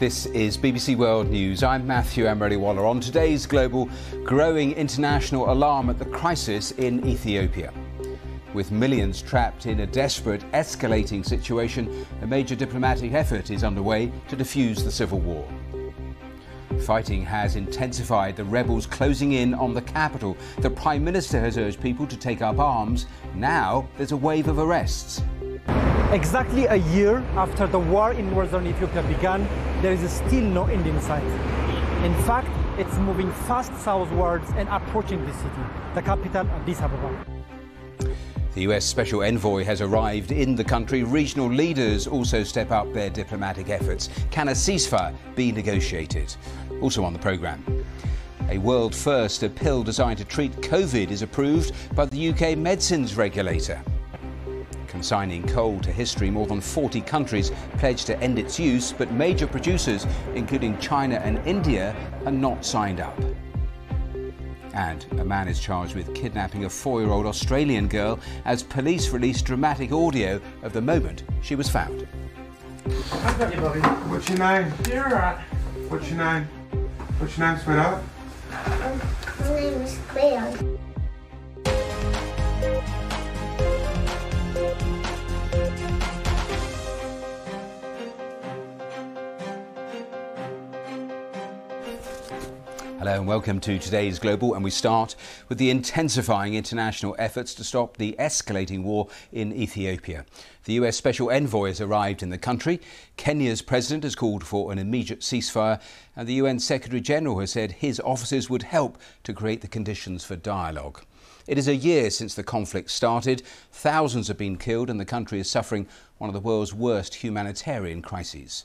This is BBC World News. I'm Matthew Amroliwala. On today's global, growing international alarm at the crisis in Ethiopia. With millions trapped in a desperate, escalating situation, a major diplomatic effort is underway to defuse the civil war. Fighting has intensified, the rebels closing in on the capital. The Prime Minister has urged people to take up arms. Now there's a wave of arrests. Exactly a year after the war in northern Ethiopia began, there is still no end in sight. In fact, it's moving fast southwards and approaching the city, the capital, Addis Ababa. The US Special Envoy has arrived in the country. Regional leaders also step up their diplomatic efforts. Can a ceasefire be negotiated? Also on the programme. A world first, a pill designed to treat COVID is approved by the UK medicines regulator. Consigning coal to history, more than 40 countries pledged to end its use, but major producers, including China and India, are not signed up. And a man is charged with kidnapping a four year old Australian girl as police released dramatic audio of the moment she was found. I got you, What's your name? You're alright. What's your name? What's your name, sweetheart? Um, my name is Cleo. Hello and welcome to today's Global. And we start with the intensifying international efforts to stop the escalating war in Ethiopia. The US Special Envoy has arrived in the country. Kenya's president has called for an immediate ceasefire. And the UN Secretary General has said his offices would help to create the conditions for dialogue. It is a year since the conflict started. Thousands have been killed, and the country is suffering one of the world's worst humanitarian crises.